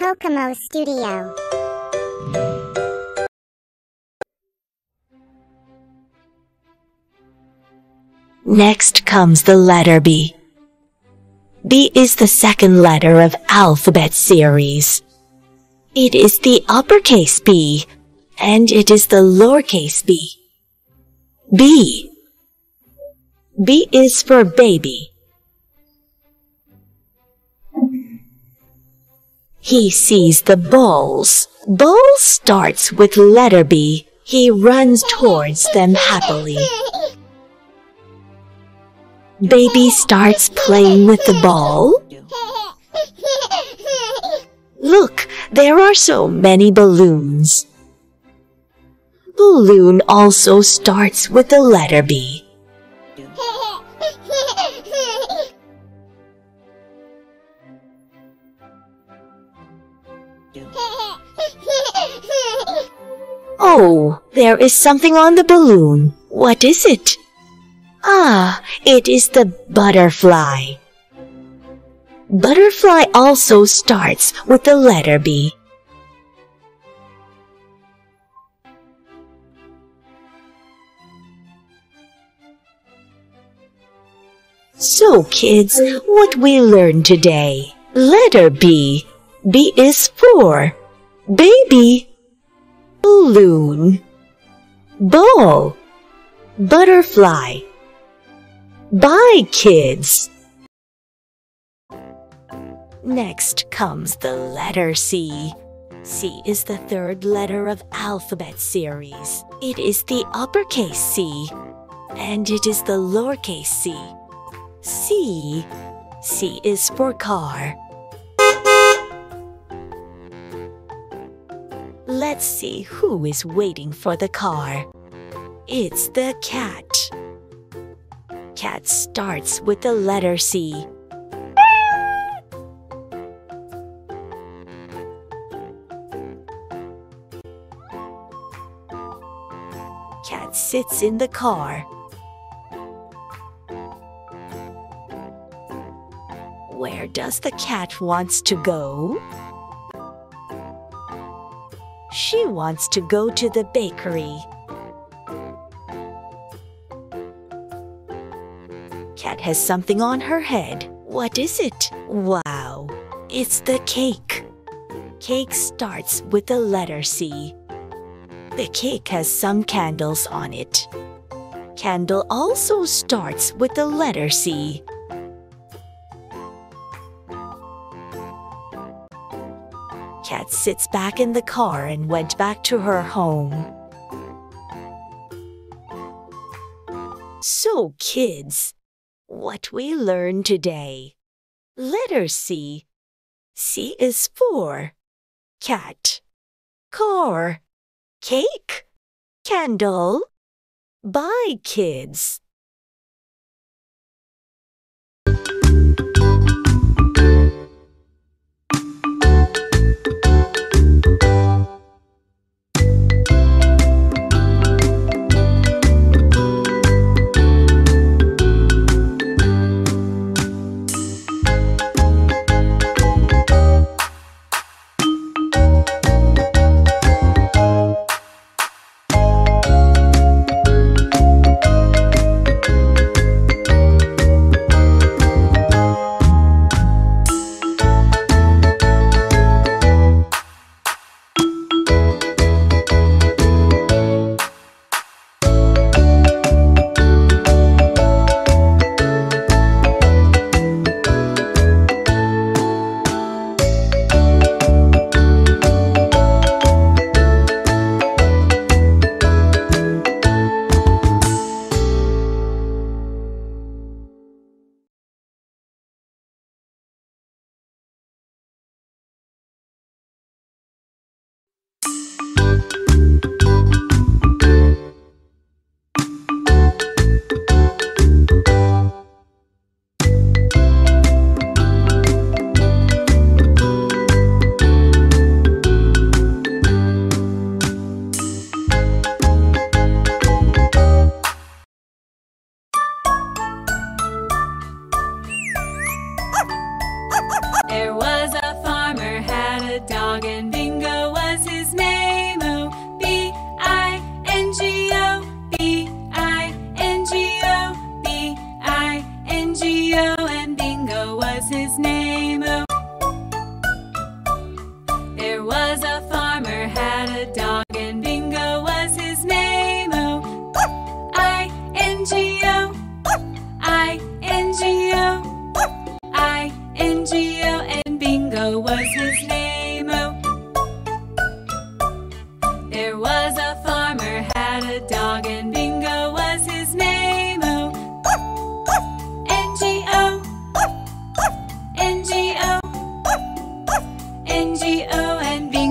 Cocomo Studio. Next comes the letter B. B is the second letter of alphabet series. It is the uppercase B, and it is the lowercase b. B. B is for baby. He sees the balls. Ball starts with letter B. He runs towards them happily. Baby starts playing with the ball. Look, there are so many balloons. Balloon also starts with the letter B. Oh, there is something on the balloon. What is it? Ah, it is the butterfly. Butterfly also starts with the letter B. So kids, what we learned today? Letter B. B is for baby, balloon, ball, butterfly. Bye, kids. Next comes the letter C. C is the third letter of alphabet series. It is the uppercase C, and it is the lowercase c. C. C is for car. Let's see who is waiting for the car. It's the cat. Cat starts with the letter C. Cat sits in the car. Where does the cat wants to go? Wants to go to the bakery. Cat has something on her head. What is it? Wow, it's the cake. Cake starts with the letter C. The cake has some candles on it. Candle also starts with the letter C. Cat sits back in the car and went back to her home. So, kids, what we learned today. Letter C. C is for cat, car, cake, candle. Bye, kids. N G O and Bingo was his name. N G O N B.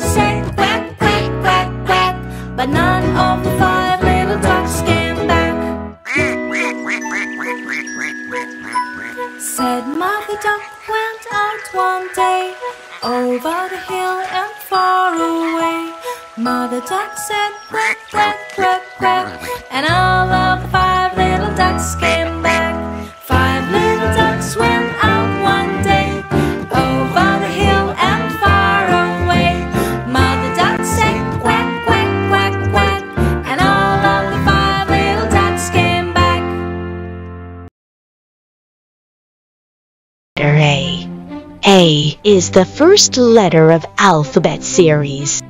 said quack, quack, quack, quack, but none of the five little ducks came back. said Mother Duck went out one day, over the hill and far away. Mother Duck said quack, quack, quack, quack, and all of the five little ducks came letter A. A is the first letter of alphabet series.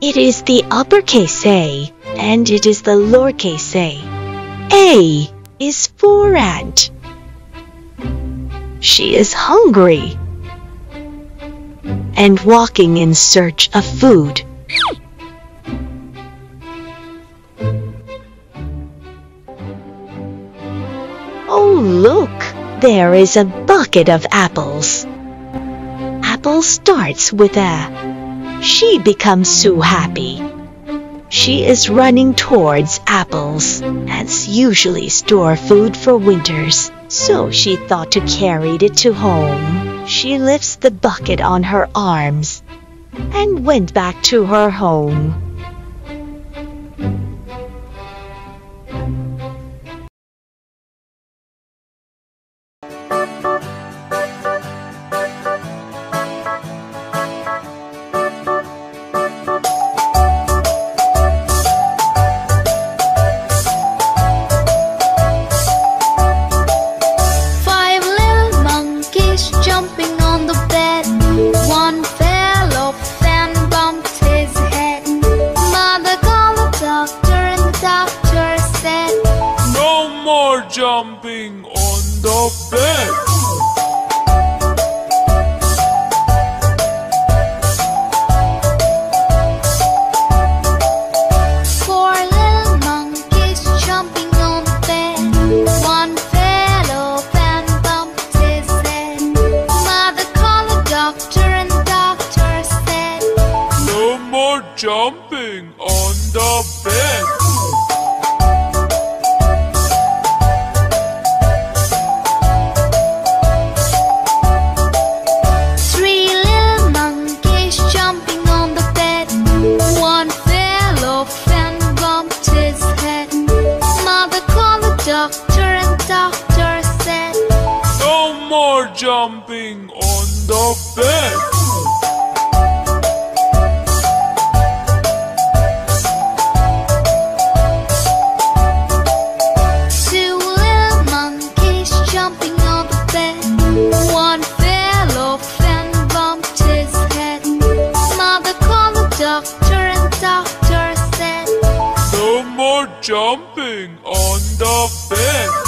It is the uppercase A and it is the lowercase a. A is for ant. She is hungry and walking in search of food. Oh, look! There is a bucket of apples. Apple starts with a. She becomes so happy. She is running towards apples. Ants usually store food for winters, so she thought to carry it to home. She lifts the bucket on her arms and went back to her home. Jumping on the bed. Three little monkeys jumping on the bed. Jumping on the bed.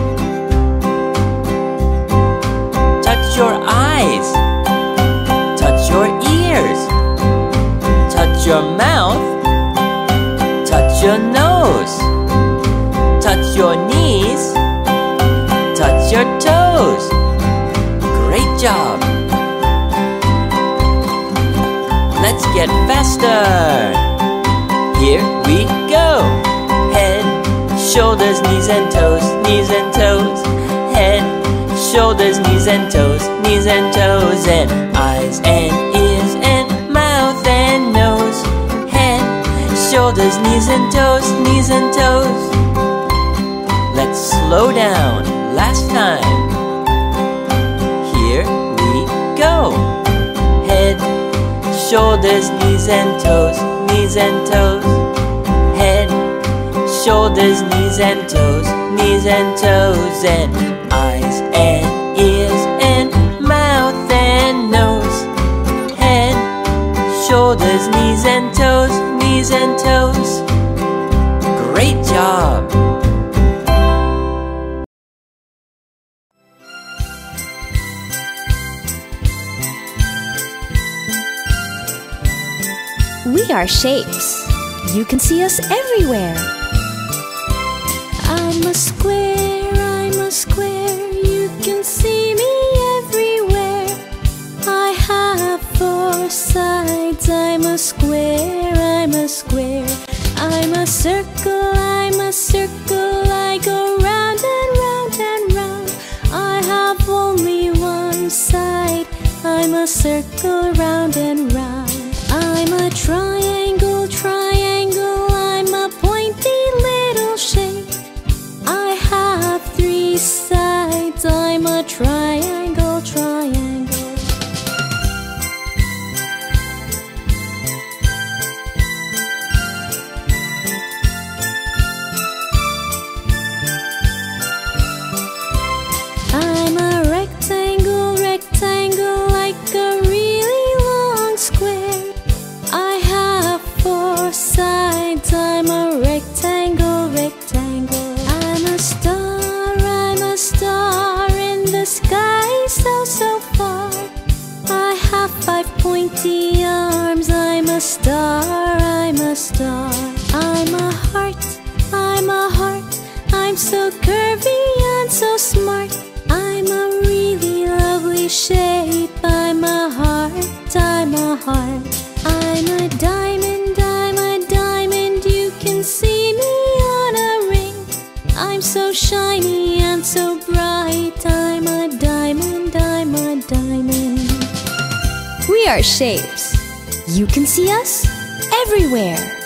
Nose. Touch your knees. Touch your toes. Great job. Let's get faster. Here we go. Head, shoulders, knees and toes, knees and toes. Head, shoulders, knees and toes, knees and toes, and eyes and ears shoulders, knees and toes, knees and toes. Let's slow down. Last time. Here we go. Head, shoulders, knees and toes, knees and toes. Head, shoulders, knees and toes, knees and toes, and eyes and ears and mouth and nose. Head, shoulders, knees and toes, knees and toes. Great job! We are shapes. You can see us everywhere. I'm a square, I'm a square. Circle, I'm a circle. I go round and round and round. I have only one side. I'm a circle round and round. I'm a triangle, five pointy arms. I'm a star, I'm a star. I'm a heart, I'm a heart. I'm so curvy and so smart. I'm a really lovely shape. I'm a heart, I'm a heart. Are shapes. You can see us everywhere.